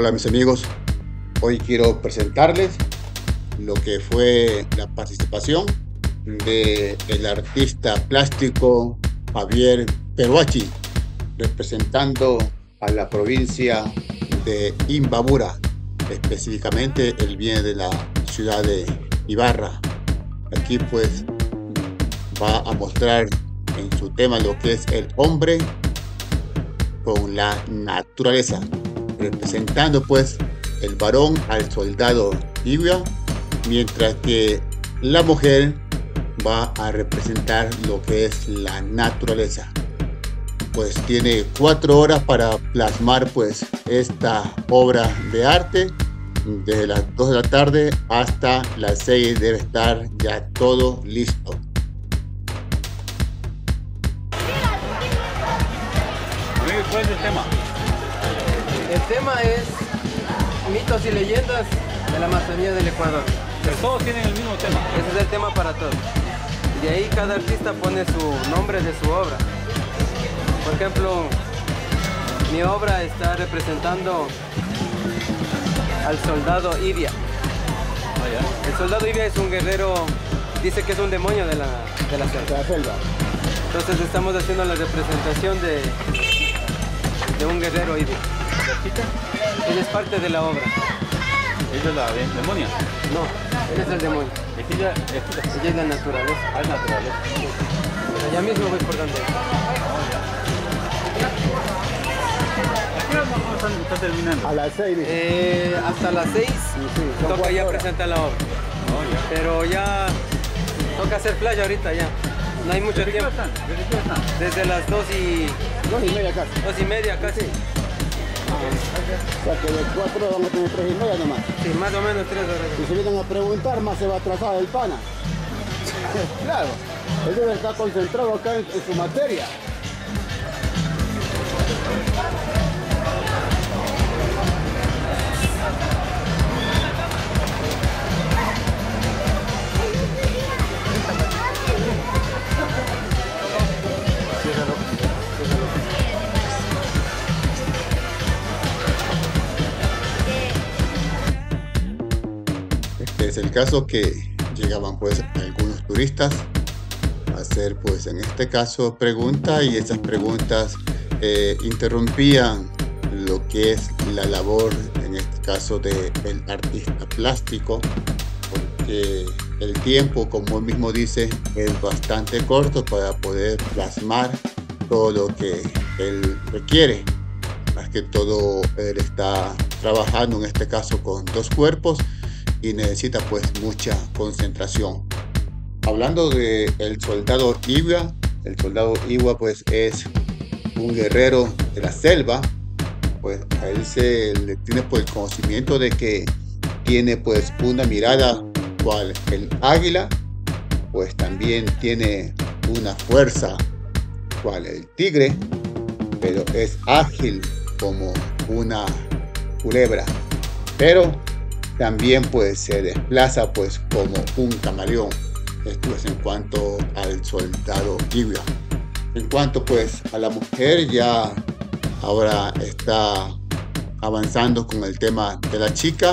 Hola mis amigos, hoy quiero presentarles lo que fue la participación de el artista plástico Javier Peruachi representando a la provincia de Imbabura específicamente el viene de la ciudad de Ibarra. Aquí pues va a mostrar en su tema lo que es el hombre con la naturaleza representando pues el varón al soldado tibia, mientras que la mujer va a representar lo que es la naturaleza. Pues tiene cuatro horas para plasmar pues esta obra de arte. Desde las 2 de la tarde hasta las 6 debe estar ya todo listo. ¿Cuál es el tema? El tema es mitos y leyendas de la Amazonía del Ecuador. Pero todos tienen el mismo tema. Ese es el tema para todos. Y de ahí cada artista pone su nombre de su obra. Por ejemplo, mi obra está representando al soldado Ibia. Ah, El soldado Ibia es un guerrero, dice que es un demonio de la, de la selva. Entonces estamos haciendo la representación de, de un guerrero Ibia. ¿La chica? Él es parte de la obra. Ella es la de- demonia. No, él es el demonio. Es ella es. Ella es la naturaleza. Ah, es natural. Allá mismo voy por donde. ¿A qué hora más o menos están, están terminando? A las 6 Eh, hasta las 6 son toca cuatro ya presentar la obra. No, ya. Pero ya toca hacer playa ahorita ya. No hay mucho ¿Desde tiempo. están? ¿Desde están? Desde las 2 y, dos y media casi. dos y media casi. O sea que de 4 horas van a tener 3 y media nomás. Sí, más o menos 3 horas. Si se vienen a preguntar, más se va a atrasar el pana. claro, él debe estar concentrado acá en, en su materia. Caso que llegaban pues algunos turistas a hacer pues en este caso preguntas y esas preguntas eh, interrumpían lo que es la labor en este caso del artista plástico porque el tiempo como él mismo dice es bastante corto para poder plasmar todo lo que él requiere. Más que todo él está trabajando en este caso con dos cuerpos y necesita pues mucha concentración. Hablando de el soldado Iwa, el soldado Iwa pues es un guerrero de la selva, pues a él se le tiene pues el conocimiento de que tiene pues una mirada cual el águila, pues también tiene una fuerza cual el tigre, pero es ágil como una culebra. Pero también pues se desplaza pues como un camaleón. Esto es en cuanto al soldado Ibia. En cuanto pues a la mujer ya ahora está avanzando con el tema de la chica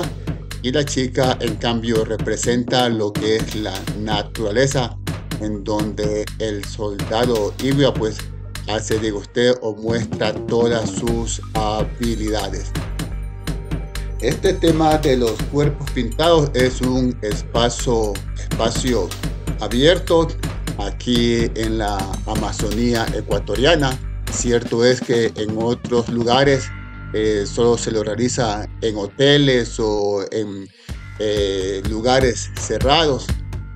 y la chica en cambio representa lo que es la naturaleza en donde el soldado Ibia pues hace de usted o muestra todas sus habilidades. Este tema de los cuerpos pintados es un espacio, espacio abierto aquí en la Amazonía ecuatoriana. Cierto es que en otros lugares eh, solo se lo realiza en hoteles o en eh, lugares cerrados,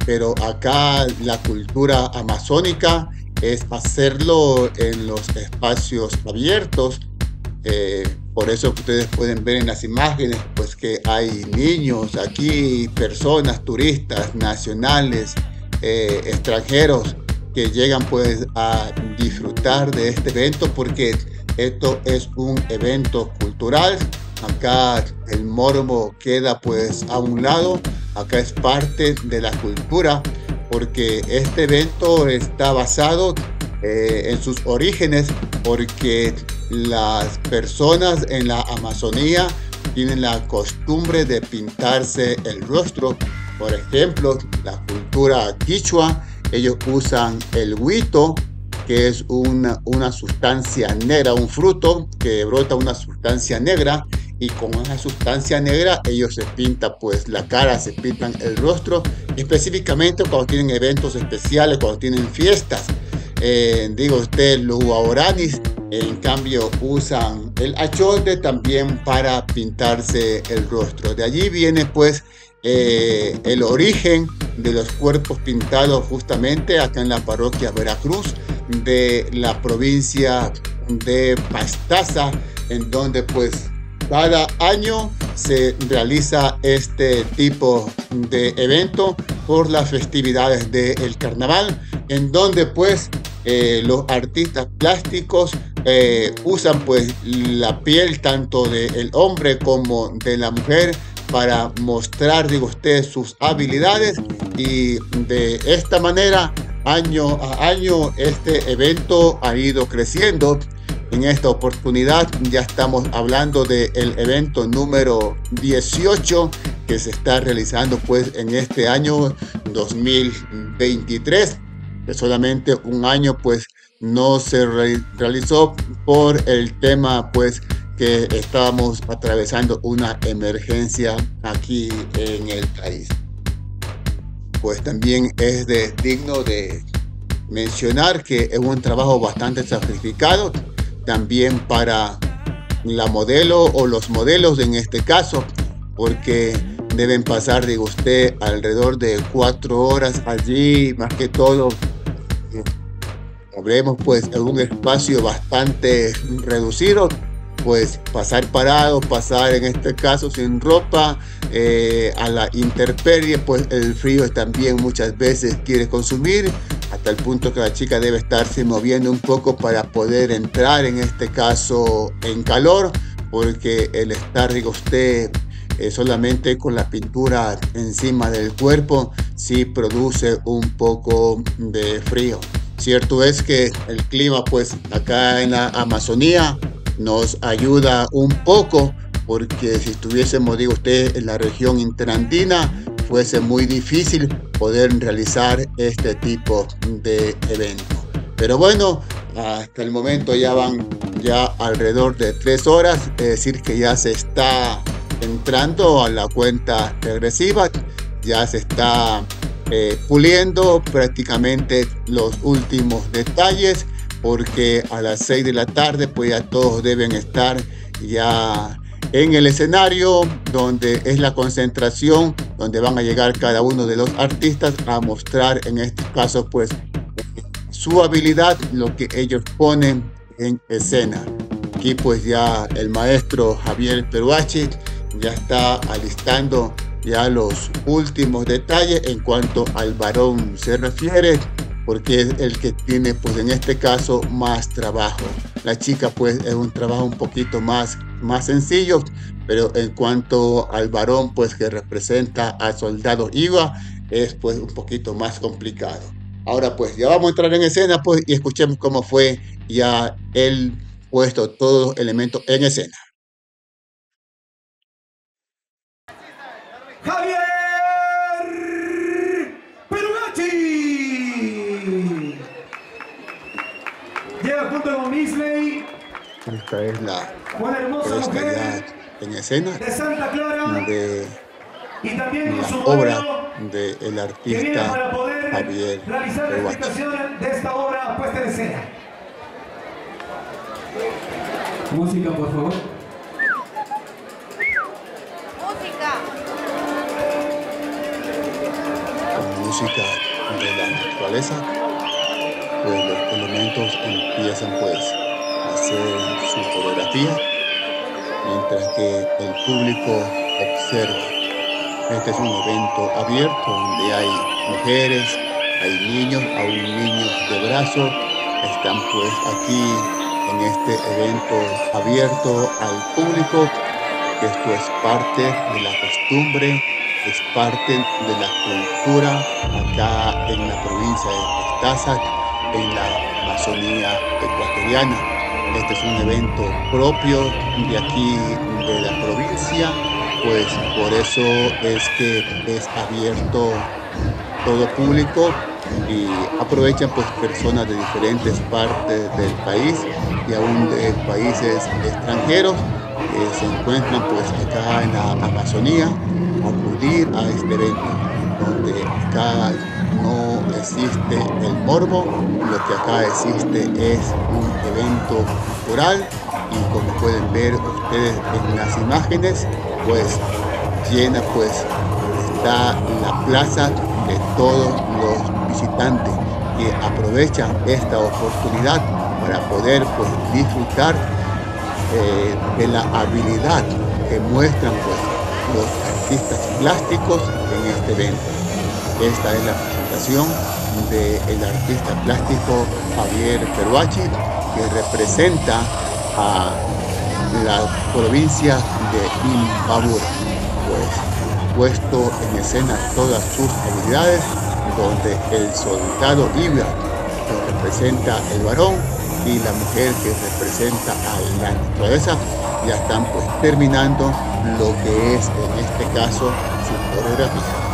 pero acá la cultura amazónica es hacerlo en los espacios abiertos eh, por eso ustedes pueden ver en las imágenes, pues que hay niños aquí, personas, turistas, nacionales, eh, extranjeros, que llegan pues a disfrutar de este evento porque esto es un evento cultural. Acá el morbo queda pues a un lado, acá es parte de la cultura porque este evento está basado eh, en sus orígenes porque las personas en la Amazonía tienen la costumbre de pintarse el rostro. Por ejemplo, la cultura quichua, ellos usan el huito, que es una, una sustancia negra, un fruto que brota una sustancia negra y con esa sustancia negra ellos se pintan pues la cara, se pintan el rostro, específicamente cuando tienen eventos especiales, cuando tienen fiestas. Eh, digo usted, los guauranis en cambio usan el achote también para pintarse el rostro. De allí viene pues eh, el origen de los cuerpos pintados justamente acá en la parroquia Veracruz de la provincia de Pastaza, en donde pues cada año se realiza este tipo de evento por las festividades del carnaval, en donde pues eh, los artistas plásticos eh, usan pues la piel tanto del hombre como de la mujer para mostrar, digo usted, sus habilidades. Y de esta manera año a año este evento ha ido creciendo. En esta oportunidad ya estamos hablando del evento número 18 que se está realizando pues en este año 2023, que solamente un año pues no se realizó por el tema pues que estábamos atravesando una emergencia aquí en el país. Pues también es de, digno de mencionar que es un trabajo bastante sacrificado también para la modelo o los modelos en este caso, porque deben pasar, digo usted, alrededor de cuatro horas allí, más que todo. Habremos pues en un espacio bastante reducido, pues pasar parado, pasar en este caso sin ropa, eh, a la interperie, pues el frío también muchas veces quiere consumir, hasta el punto que la chica debe estarse moviendo un poco para poder entrar en este caso en calor, porque el estar, digo usted, eh, solamente con la pintura encima del cuerpo, sí produce un poco de frío. Cierto es que el clima, pues acá en la Amazonía, nos ayuda un poco, porque si estuviésemos, digo usted, en la región interandina, fuese muy difícil poder realizar este tipo de evento. Pero bueno, hasta el momento ya van ya alrededor de tres horas, es decir que ya se está entrando a la cuenta regresiva, ya se está eh, puliendo prácticamente los últimos detalles porque a las 6 de la tarde pues ya todos deben estar ya en el escenario donde es la concentración, donde van a llegar cada uno de los artistas a mostrar en este caso pues su habilidad, lo que ellos ponen en escena. Aquí pues ya el maestro Javier Peruachi ya está alistando ya los últimos detalles en cuanto al varón se refiere porque es el que tiene pues en este caso más trabajo. La chica pues es un trabajo un poquito más, más sencillo, pero en cuanto al varón pues que representa al soldado Iwa es pues un poquito más complicado. Ahora pues ya vamos a entrar en escena pues y escuchemos cómo fue ya el puesto todos los elementos en escena. Esta es la mujer en escena de Santa Clara de y también la con su obra del que viene artista para poder Javier realizar la explicación de esta obra puesta en escena. Música, por favor. Música. con música de la naturaleza, pues los elementos empiezan pues a hacer su coreografía, mientras que el público observa. Este es un evento abierto donde hay mujeres, hay niños, aún niños de brazo, están pues aquí en este evento abierto al público. Esto es parte de la costumbre, es parte de la cultura acá en la provincia de Estaza, en la Amazonía ecuatoriana. este es un evento propio de aquí de la provincia, pues por eso es que es abierto todo público y aprovechan pues personas de diferentes partes del país y aún de países extranjeros que se encuentran pues acá en la Amazonía acudir a este evento donde acá no existe el morbo, lo que acá existe es un evento cultural y como pueden ver ustedes en las imágenes pues llena pues está la plaza de todos los visitantes que aprovechan esta oportunidad para poder pues, disfrutar eh, de la habilidad que muestran pues, los artistas plásticos en este evento. Esta es la presentación del artista plástico Javier Peruachi que representa a la provincia de Imbabura. Pues puesto en escena todas sus habilidades, donde el soldado Ibra que representa el varón y la mujer que representa a la naturaleza ya están pues terminando lo que es en este caso su coreografía.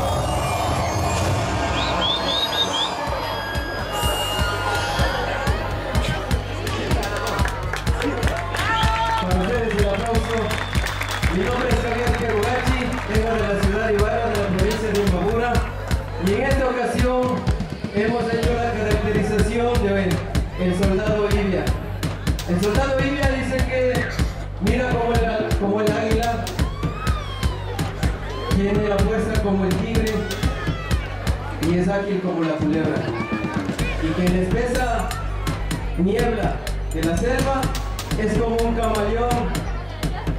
Como la culebra. Y que en espesa niebla de la selva es como un camaleón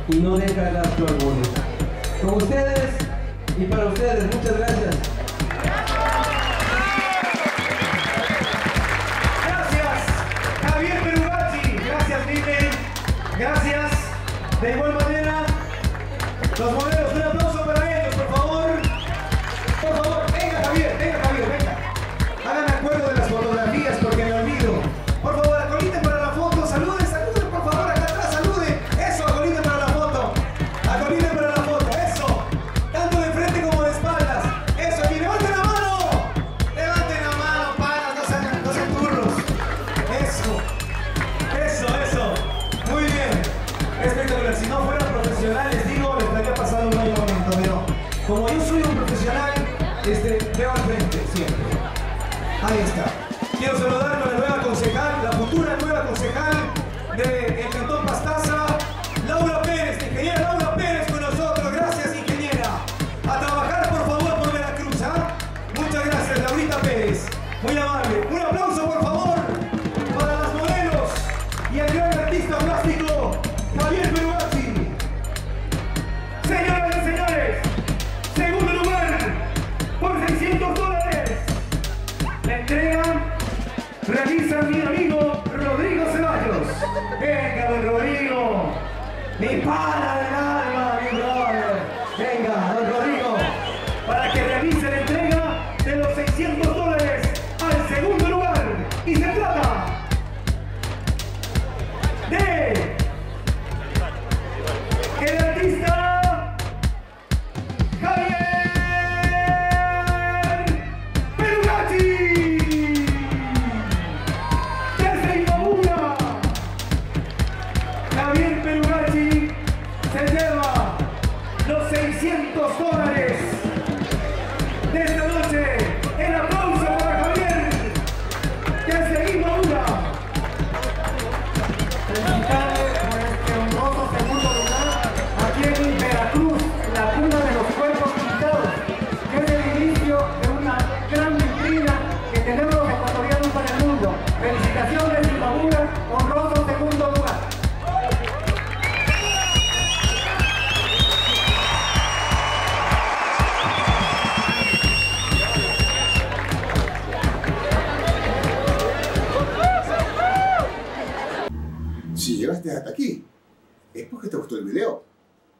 y no deja rastro alguno. Con ustedes y para ustedes, muchas gracias. Gracias, Javier. Gracias, Miguel. Gracias. De igual manera, los modelos,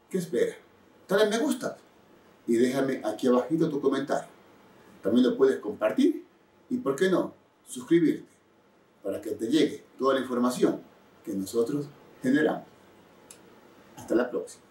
¿Qué esperas? Dale me gusta y déjame aquí abajito tu comentario. También lo puedes compartir y, ¿por qué no?, suscribirte para que te llegue toda la información que nosotros generamos. Hasta la próxima.